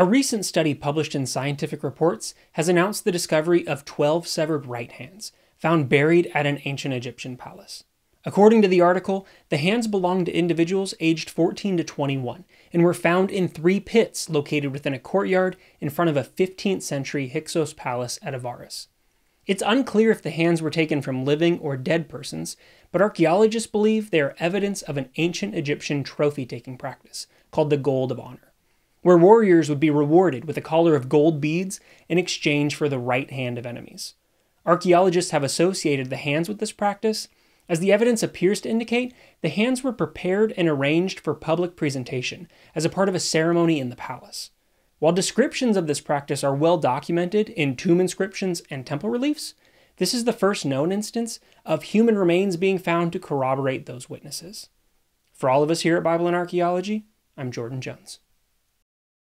A recent study published in Scientific Reports has announced the discovery of 12 severed right hands found buried at an ancient Egyptian palace. According to the article, the hands belonged to individuals aged 14 to 21 and were found in three pits located within a courtyard in front of a 15th century Hyksos palace at Avaris. It's unclear if the hands were taken from living or dead persons, but archaeologists believe they are evidence of an ancient Egyptian trophy taking practice called the Gold of Honor where warriors would be rewarded with a collar of gold beads in exchange for the right hand of enemies. Archaeologists have associated the hands with this practice, as the evidence appears to indicate the hands were prepared and arranged for public presentation as a part of a ceremony in the palace. While descriptions of this practice are well documented in tomb inscriptions and temple reliefs, this is the first known instance of human remains being found to corroborate those witnesses. For all of us here at Bible and Archaeology, I'm Jordan Jones.